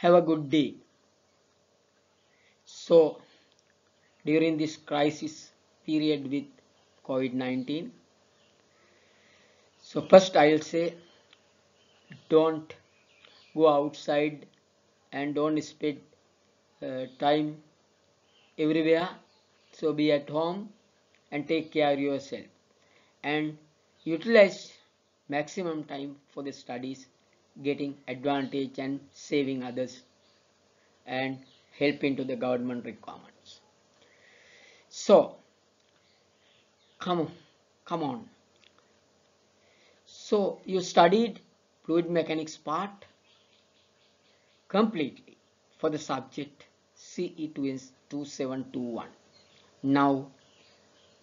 have a good day. So during this crisis period with covid-19 so first i'll say don't go outside and don't spend uh, time everywhere. So be at home and take care of yourself and utilize maximum time for the studies getting advantage and saving others and helping to the government requirements. So come on come on. So you studied fluid mechanics part completely for the subject CE 2721 now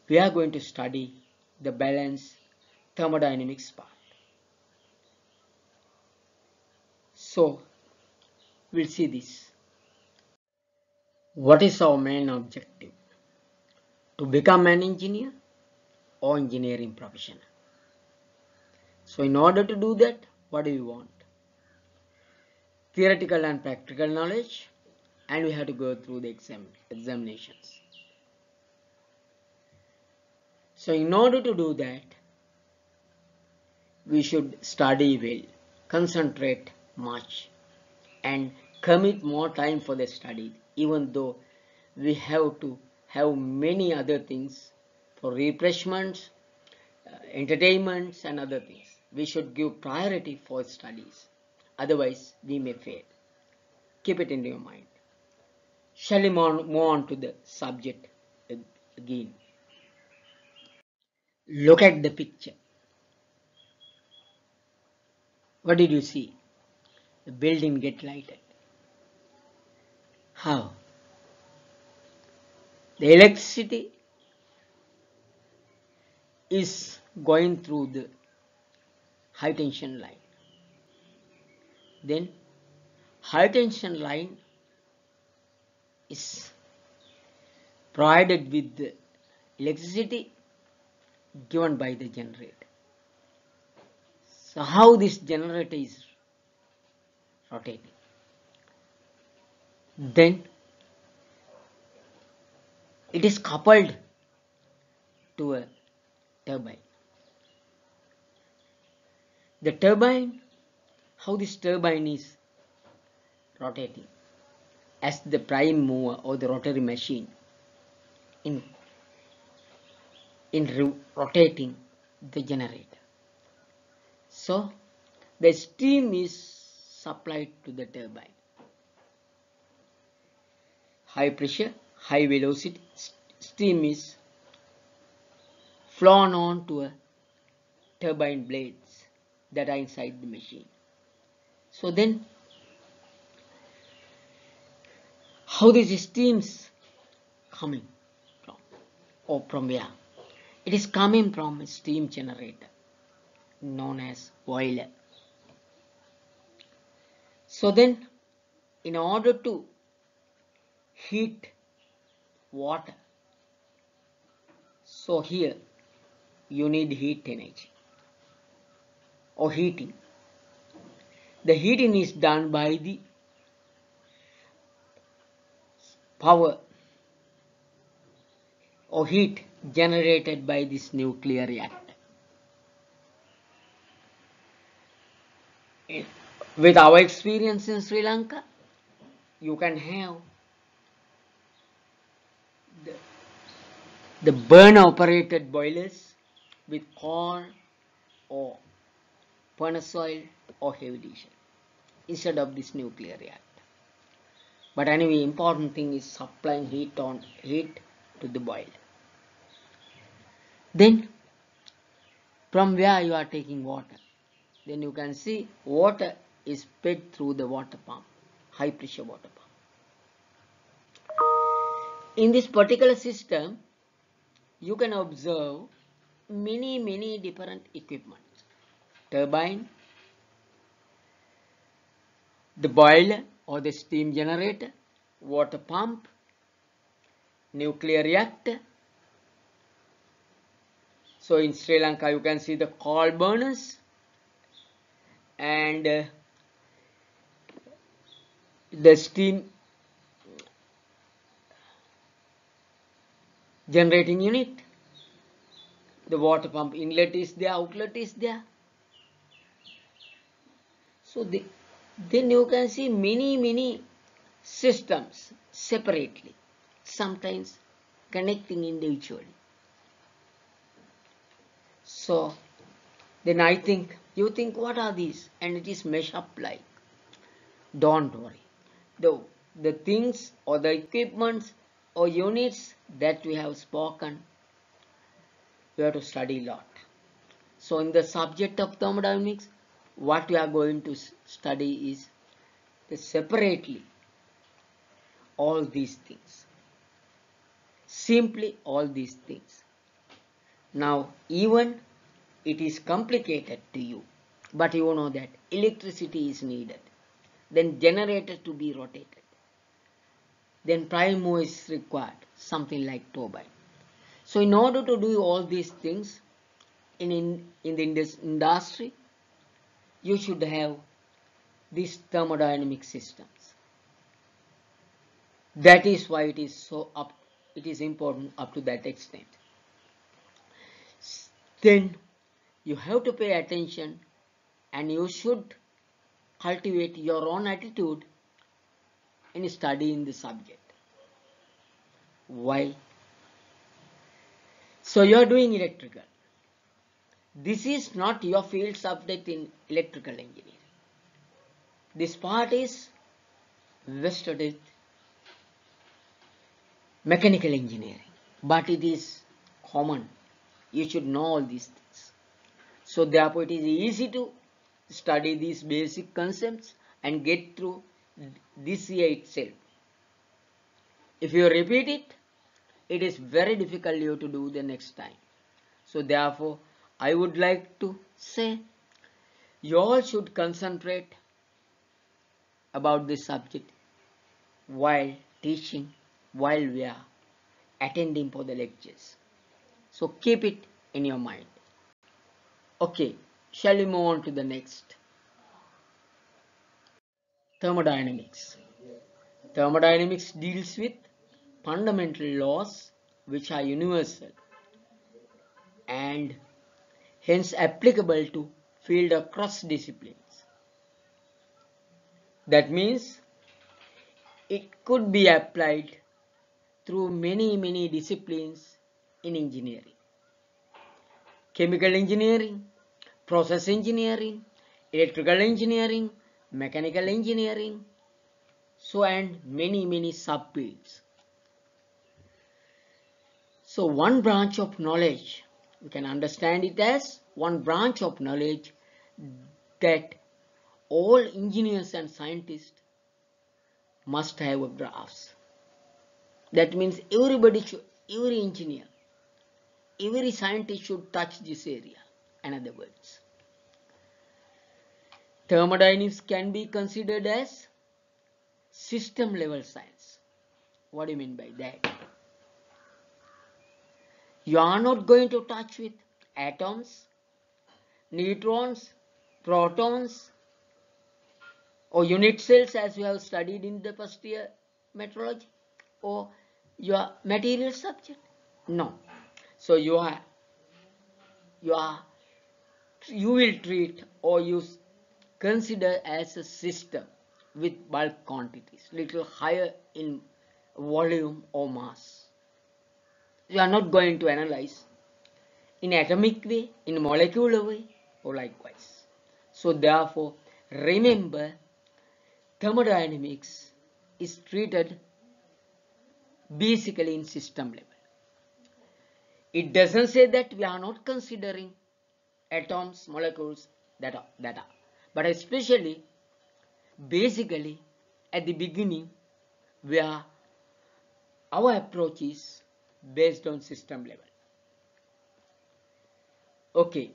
we are going to study the balance thermodynamics part so we'll see this. What is our main objective? To become an engineer or engineering professional? So in order to do that what do we want? Theoretical and practical knowledge and we have to go through the exam examinations. So in order to do that we should study well concentrate much and commit more time for the study even though we have to have many other things for refreshments uh, entertainments and other things. We should give priority for studies otherwise we may fail. Keep it in your mind. Shall we move on to the subject again? Look at the picture. What did you see the building get lighted. How? The electricity is going through the high tension line. Then high tension line is provided with the electricity given by the generator. So how this generator is rotating then it is coupled to a turbine. The turbine how this turbine is rotating? As the prime mover or the rotary machine in in rotating the generator. So the steam is supplied to the turbine. High pressure high velocity steam is flown on to a turbine blades that are inside the machine. So then how this steams coming from or from where? It is coming from a steam generator known as boiler so then in order to heat water so here you need heat energy or heating. The heating is done by the power or heat generated by this nuclear reactor with our experience in Sri Lanka you can have the, the burner operated boilers with coal or furnace oil or heavy diesel instead of this nuclear reactor. But anyway, important thing is supplying heat on heat to the boiler. Then from where you are taking water, then you can see water is fed through the water pump, high pressure water pump. In this particular system, you can observe many many different equipment turbine the boiler or the steam generator water pump nuclear reactor so in Sri Lanka you can see the coal burners and uh, the steam generating unit. The water pump inlet is there outlet is there. So the, then you can see many many systems separately sometimes connecting individually. So then i think you think what are these? And it is mesh up like don't worry the the things or the equipments or units that we have spoken you have to study a lot. So in the subject of thermodynamics what we are going to study is separately all these things. Simply all these things. Now even it is complicated to you but you know that electricity is needed then generator to be rotated. Then prime is required something like turbine. So in order to do all these things in in, in the industry you should have these thermodynamic systems. That is why it is so up it is important up to that extent. Then you have to pay attention and you should cultivate your own attitude in studying the subject. Why? So you are doing electrical. This is not your field subject in electrical engineering. This part is vested mechanical engineering, but it is common. You should know all these things. So therefore it is easy to study these basic concepts and get through this year itself. If you repeat it, it is very difficult you to do the next time. So therefore, I would like to say you all should concentrate about this subject while teaching, while we are attending for the lectures. So keep it in your mind. Okay, shall we move on to the next? Thermodynamics. Thermodynamics deals with fundamental laws which are universal and hence applicable to field across disciplines. That means it could be applied through many many disciplines in engineering. Chemical engineering, process engineering, electrical engineering, mechanical engineering, so and many many subfields. So one branch of knowledge, we can understand it as one branch of knowledge that all engineers and scientists must have a graphs. That means everybody should, every engineer, every scientist should touch this area, in other words. Thermodynamics can be considered as system level science. What do you mean by that? You are not going to touch with atoms, neutrons, protons or unit cells as we have studied in the first year metrology or your material subject. No. So you are you are you will treat or use consider as a system with bulk quantities, little higher in volume or mass. You are not going to analyze in atomic way, in molecular way, or likewise. So therefore, remember thermodynamics is treated basically in system level. It doesn't say that we are not considering atoms, molecules that are but especially basically at the beginning where our approach is based on system level. Okay.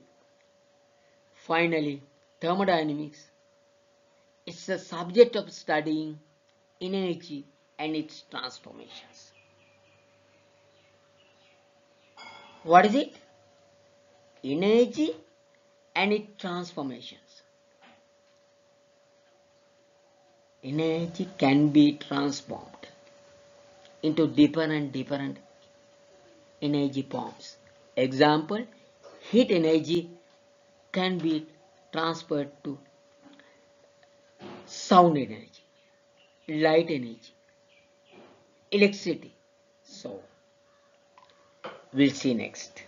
Finally thermodynamics. Is a subject of studying energy and its transformations. What is it energy and its transformations energy can be transformed into different different energy forms. Example, heat energy can be transferred to sound energy, light energy, electricity. So, we'll see next.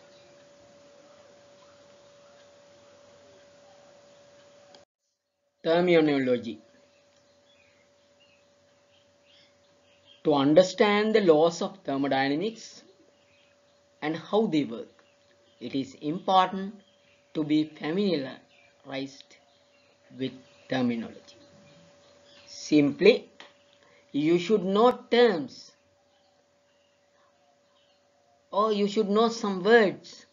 Terminology To understand the laws of thermodynamics and how they work, it is important to be familiarized with terminology. Simply, you should know terms or you should know some words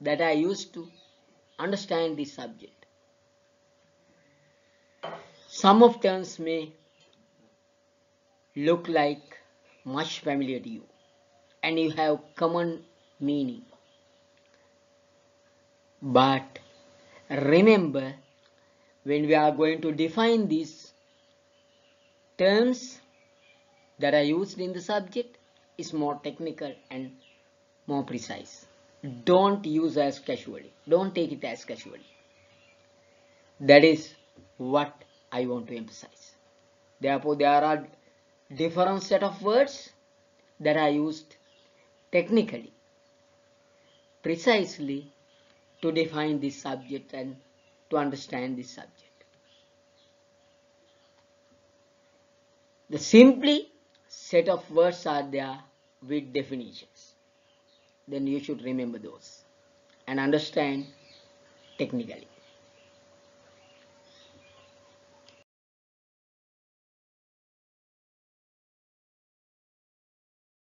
that are used to understand the subject. Some of terms may look like much familiar to you and you have common meaning. But remember when we are going to define these terms that are used in the subject is more technical and more precise. Don't use as casually. Don't take it as casually. That is what I want to emphasize. Therefore, there are different set of words that are used technically precisely to define this subject and to understand this subject. The simply set of words are there with definitions. Then you should remember those and understand technically.